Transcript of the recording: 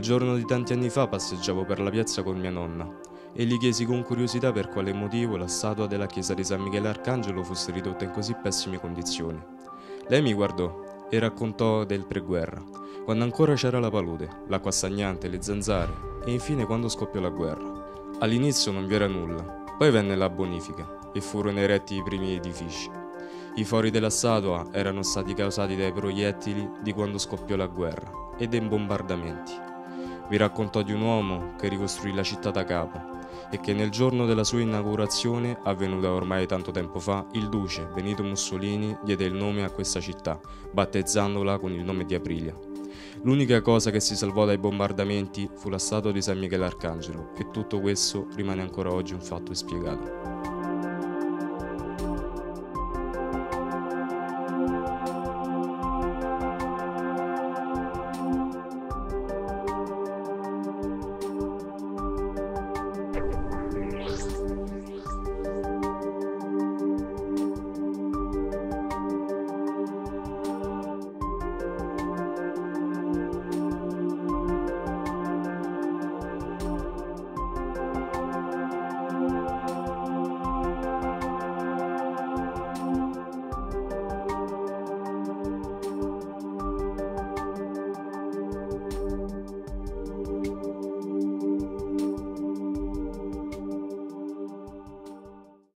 giorno di tanti anni fa passeggiavo per la piazza con mia nonna e gli chiesi con curiosità per quale motivo la statua della chiesa di San Michele Arcangelo fosse ridotta in così pessime condizioni. Lei mi guardò e raccontò del preguerra, quando ancora c'era la palude, l'acqua stagnante, le zanzare e infine quando scoppiò la guerra. All'inizio non vi era nulla, poi venne la bonifica e furono eretti i primi edifici. I fori della statua erano stati causati dai proiettili di quando scoppiò la guerra e dei bombardamenti. Vi raccontò di un uomo che ricostruì la città da capo e che nel giorno della sua inaugurazione, avvenuta ormai tanto tempo fa, il duce Benito Mussolini diede il nome a questa città, battezzandola con il nome di Aprilia. L'unica cosa che si salvò dai bombardamenti fu la statua di San Michele Arcangelo e tutto questo rimane ancora oggi un fatto spiegato.